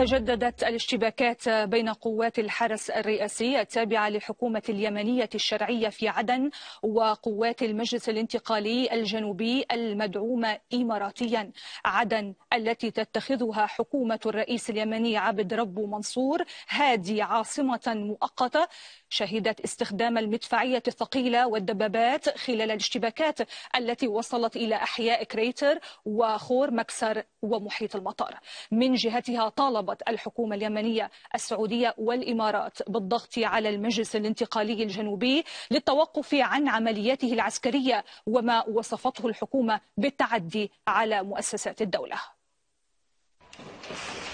تجددت الاشتباكات بين قوات الحرس الرئاسي التابعة للحكومة اليمنية الشرعية في عدن وقوات المجلس الانتقالي الجنوبي المدعومة إماراتيا. عدن التي تتخذها حكومة الرئيس اليمني عبد ربو منصور هادي عاصمة مؤقتة. شهدت استخدام المدفعية الثقيلة والدبابات خلال الاشتباكات التي وصلت إلى أحياء كريتر وخور مكسر ومحيط المطار. من جهتها طالبت الحكومة اليمنية السعودية والإمارات بالضغط على المجلس الانتقالي الجنوبي للتوقف عن عملياته العسكرية وما وصفته الحكومة بالتعدي على مؤسسات الدولة.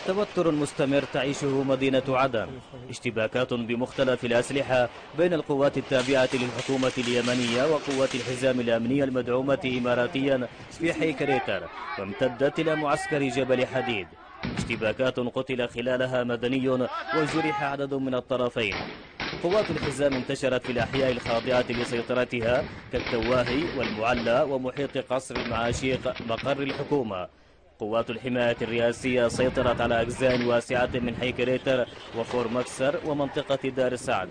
توتر مستمر تعيشه مدينة عدن. اشتباكات بمختلف الأسلحة بين القوات التابعة للحكومة اليمنية وقوات الحزام الأمني المدعومة إماراتيا في حي كريتر وامتدت إلى معسكر جبل حديد. اشتباكات قتل خلالها مدني وجرح عدد من الطرفين. قوات الحزام انتشرت في الأحياء الخاضعة لسيطرتها كالتواهي والمعلى ومحيط قصر المعاشيق مقر الحكومة. قوات الحماية الرئاسية سيطرت على أجزاء واسعة من حي كريتر وفور مكسر ومنطقة دار السعد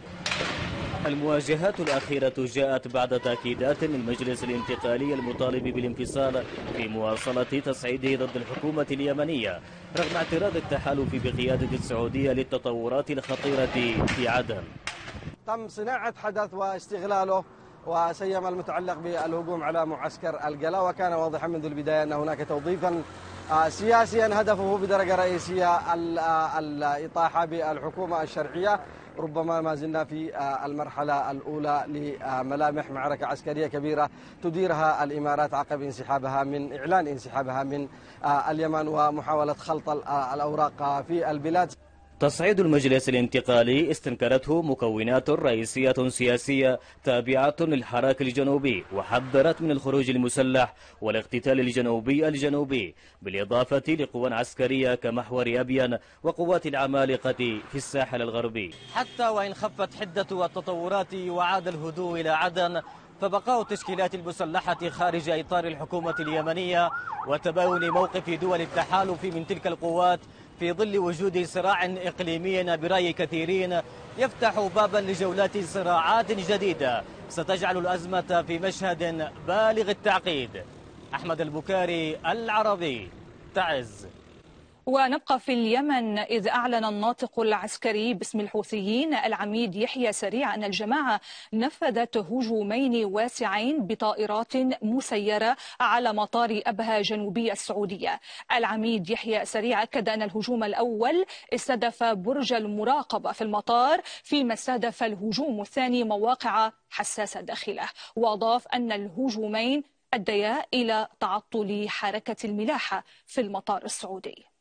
المواجهات الأخيرة جاءت بعد تأكيدات من المجلس الانتقالي المطالب بالانفصال في مواصلة تصعيده ضد الحكومة اليمنية رغم اعتراض التحالف بقيادة السعودية للتطورات الخطيرة في عدن. تم صناعة حدث واستغلاله وسيما المتعلق بالهجوم على معسكر القلا وكان واضحا منذ البداية أن هناك توظيفا سياسيا هدفه بدرجة رئيسية الإطاحة بالحكومة الشرعية. ربما ما زلنا في المرحلة الأولى لملامح معركة عسكرية كبيرة تديرها الإمارات عقب انسحابها من إعلان انسحابها من اليمن ومحاولة خلط الأوراق في البلاد. تصعيد المجلس الانتقالي استنكرته مكونات رئيسية سياسية تابعة للحراك الجنوبي وحذرت من الخروج المسلح والاقتتال الجنوبي الجنوبي بالإضافة لقوى عسكرية كمحور أبين وقوات العمالقة في الساحل الغربي. حتى وإن خفت حدة التطورات وعاد الهدوء إلى عدن فبقاء التشكيلات المسلحة خارج إطار الحكومة اليمنية وتباين موقف دول التحالف من تلك القوات في ظل وجود صراع إقليمي برأي كثيرين يفتح بابا لجولات صراعات جديدة. ستجعل الأزمة في مشهد بالغ التعقيد. أحمد البكاري العربي تعز. ونبقى في اليمن إذ أعلن الناطق العسكري باسم الحوثيين العميد يحيى سريع أن الجماعة نفذت هجومين واسعين بطائرات مسيرة على مطار أبها جنوبي السعودية. العميد يحيى سريع أكد أن الهجوم الأول استهدف برج المراقبة في المطار فيما استهدف الهجوم الثاني مواقع حساسة داخله. وأضاف أن الهجومين أديا إلى تعطل حركة الملاحة في المطار السعودي.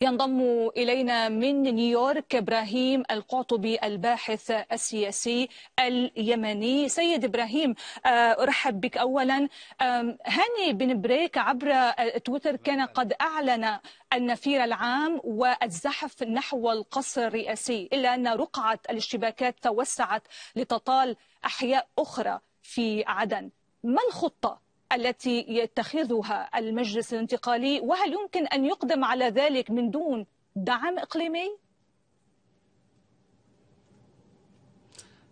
ينضم إلينا من نيويورك إبراهيم القعطبي الباحث السياسي اليمني. سيد إبراهيم أرحب بك أولا. هاني بن بريك عبر تويتر كان قد أعلن النفير العام والزحف نحو القصر الرئاسي إلا أن رقعة الاشتباكات توسعت لتطال أحياء أخرى في عدن. ما الخطة؟ التي يتخذها المجلس الانتقالي وهل يمكن أن يقدم على ذلك من دون دعم إقليمي؟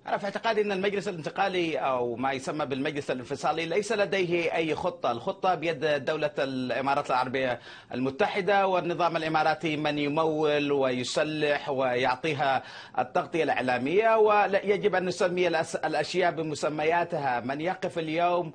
أنا في اعتقادي أن المجلس الانتقالي أو ما يسمى بالمجلس الانفصالي ليس لديه أي خطة الخطة بيد دولة الإمارات العربية المتحدة والنظام الإماراتي من يمول ويسلح ويعطيها التغطية الإعلامية ويجب أن نسمي الأشياء بمسمياتها من يقف اليوم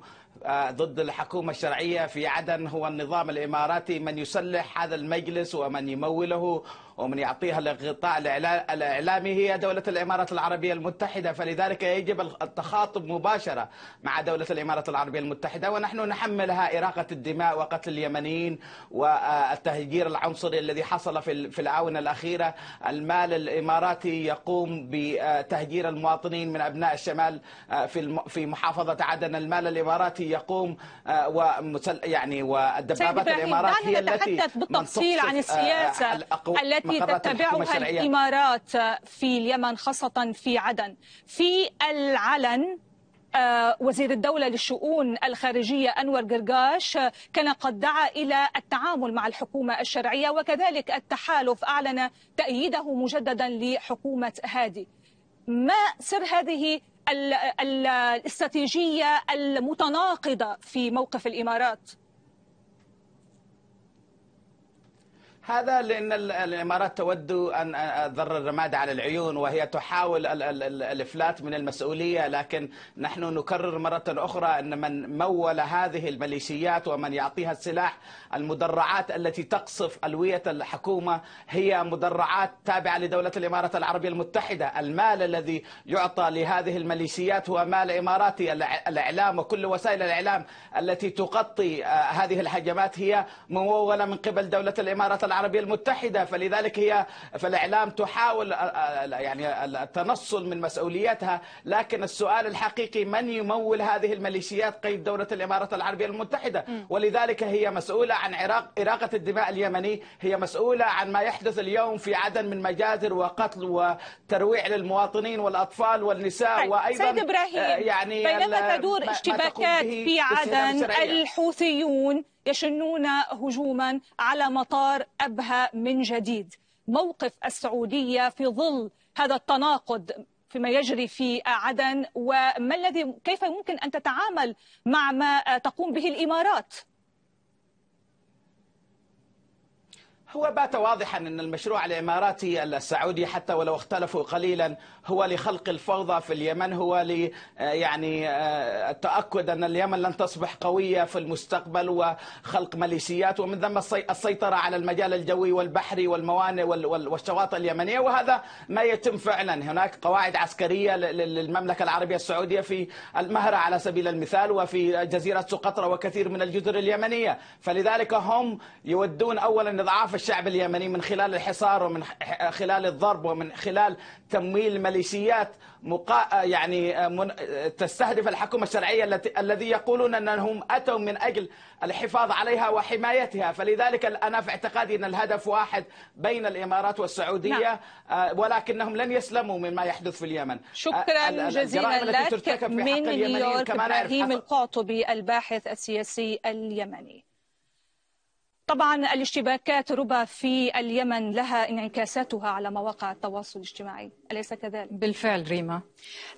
ضد الحكومة الشرعية في عدن هو النظام الإماراتي من يسلح هذا المجلس ومن يموله. ومن يعطيها الغطاء الإعلامي هي دولة الإمارات العربية المتحدة. فلذلك يجب التخاطب مباشرة مع دولة الإمارات العربية المتحدة ونحن نحملها إراقة الدماء وقتل اليمنيين والتهجير العنصري الذي حصل في الآونة الأخيرة. المال الإماراتي يقوم بتهجير المواطنين من أبناء الشمال في محافظة عدن. المال الإماراتي يقوم ومسل يعني والدبابات الإمارات هي التي بالتفصيل عن السياسة التي تتبعها الإمارات في اليمن خاصة في عدن. في العلن آه، وزير الدولة للشؤون الخارجية أنور قرقاش كان قد دعا إلى التعامل مع الحكومة الشرعية وكذلك التحالف أعلن تأييده مجددا لحكومة هادي. ما سر هذه الاستراتيجية المتناقضة في موقف الإمارات؟ هذا لأن الإمارات تود أن ذر الرماد على العيون وهي تحاول الإفلات من المسؤولية لكن نحن نكرر مرة أخرى أن من مول هذه الميليشيات ومن يعطيها السلاح المدرعات التي تقصف ألوية الحكومة هي مدرعات تابعة لدولة الإمارات العربية المتحدة. المال الذي يعطى لهذه الميليشيات هو مال إماراتي الإعلام وكل وسائل الإعلام التي تغطي هذه الهجمات هي ممولة من قبل دولة الإمارات العربية المتحدة فلذلك هي فالإعلام تحاول يعني التنصل من مسؤوليتها. لكن السؤال الحقيقي من يمول هذه الميليشيات قيد دولة الإمارات العربية المتحدة؟ ولذلك هي مسؤولة عن عراق إراقة الدماء اليمني هي مسؤولة عن ما يحدث اليوم في عدن من مجازر وقتل وترويع للمواطنين والأطفال والنساء طيب، وأيضا سيد إبراهيم يعني بينما تدور اشتباكات في عدن الحوثيون يشنون هجوما على مطار أبها من جديد. موقف السعودية في ظل هذا التناقض فيما يجري في عدن وما الذي كيف يمكن أن تتعامل مع ما تقوم به الإمارات؟ هو بات واضحا أن المشروع الإماراتي السعودي حتى ولو اختلفوا قليلا هو لخلق الفوضى في اليمن هو ل يعني التأكد أن اليمن لن تصبح قوية في المستقبل وخلق ميليشيات ومن ثم السيطرة على المجال الجوي والبحري والموانئ والشواطئ اليمنية. وهذا ما يتم فعلا. هناك قواعد عسكرية للمملكة العربية السعودية في المهرة على سبيل المثال وفي جزيرة سقطرى وكثير من الجزر اليمنية. فلذلك هم يودون أولا إضعاف الشعب اليمني من خلال الحصار ومن خلال الضرب ومن خلال تمويل ميليشيات مقا... يعني من... تستهدف الحكومة الشرعية التي... الذي يقولون أنهم أتوا من أجل الحفاظ عليها وحمايتها. فلذلك أنا في اعتقادي أن الهدف واحد بين الإمارات والسعودية نعم. ولكنهم لن يسلموا مما يحدث في اليمن. شكرا جزيلا لك من نيويورك إبراهيم القاطبي الباحث السياسي اليمني. طبعا الاشتباكات ربا في اليمن لها انعكاساتها على مواقع التواصل الاجتماعي. أليس كذلك؟ بالفعل ريما.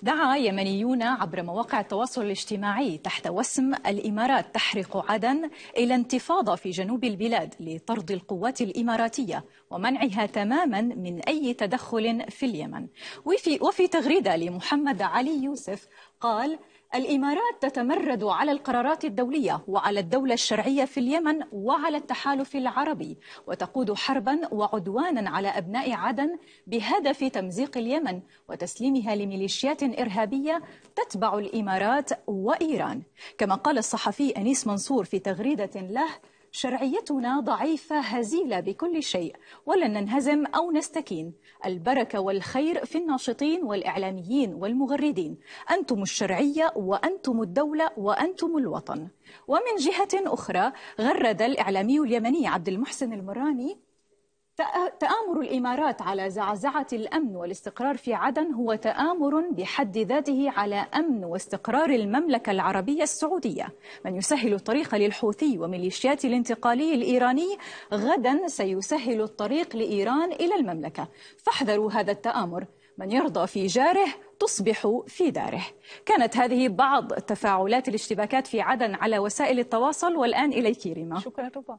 دعا يمنيون عبر مواقع التواصل الاجتماعي تحت وسم الإمارات تحرق عدن إلى انتفاضة في جنوب البلاد لطرد القوات الإماراتية ومنعها تماما من أي تدخل في اليمن. وفي, وفي تغريدة لمحمد علي يوسف قال الإمارات تتمرد على القرارات الدولية وعلى الدولة الشرعية في اليمن وعلى التحالف العربي وتقود حربا وعدوانا على أبناء عدن بهدف تمزيق اليمن وتسليمها لميليشيات إرهابية تتبع الإمارات وإيران. كما قال الصحفي أنيس منصور في تغريدة له شرعيتنا ضعيفة هزيلة بكل شيء. ولن ننهزم أو نستكين. البركة والخير في الناشطين والإعلاميين والمغردين. أنتم الشرعية وأنتم الدولة وأنتم الوطن. ومن جهة أخرى غرد الإعلامي اليمني عبد المحسن المراني تآمر الإمارات على زعزعة الأمن والاستقرار في عدن هو تآمر بحد ذاته على أمن واستقرار المملكة العربية السعودية. من يسهل الطريق للحوثي وميليشيات الانتقالي الإيراني غدا سيسهل الطريق لإيران إلى المملكة. فاحذروا هذا التآمر. من يرضى في جاره تصبح في داره. كانت هذه بعض تفاعلات الاشتباكات في عدن على وسائل التواصل والآن إليك ريما. شكرا ربا.